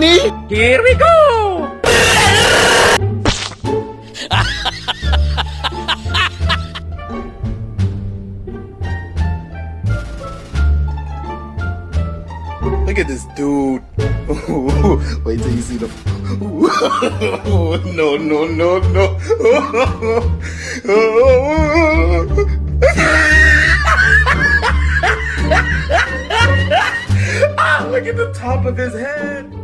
Here we go! Look at this dude. Wait till you see the. no, no, no, no. ah, look at the top of his head.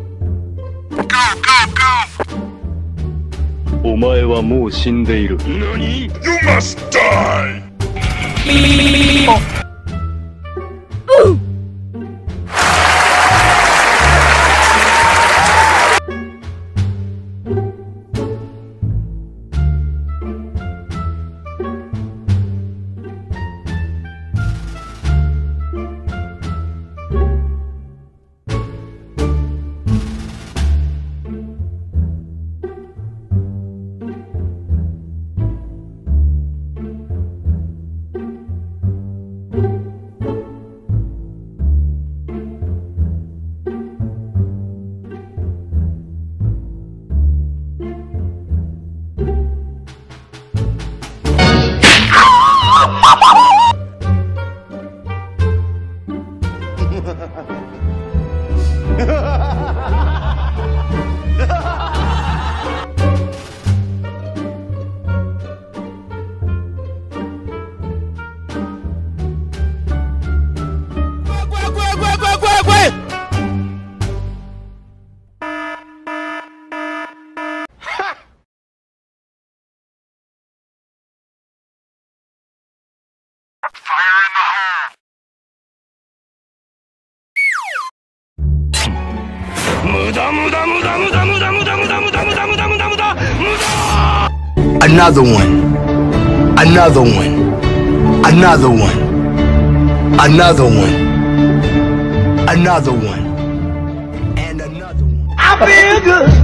お前はもう死んでいる何？You must die! Ha ha ha! Another one. Another one. Another one. Another one. Another one. And another one. I feel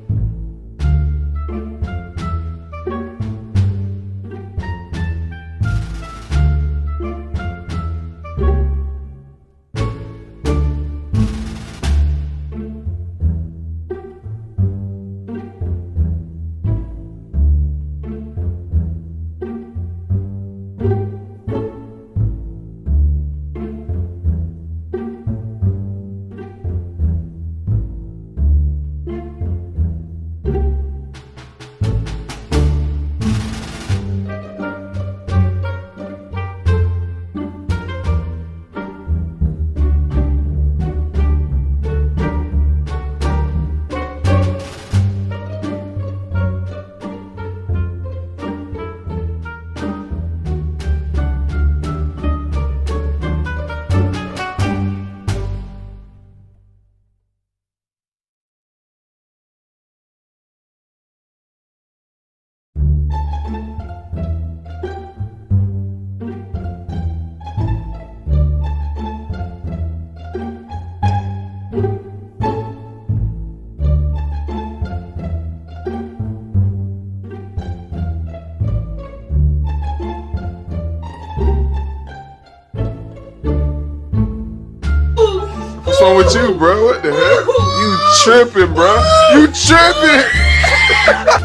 Wrong with you, bro? What the hell? You tripping, bro? You tripping?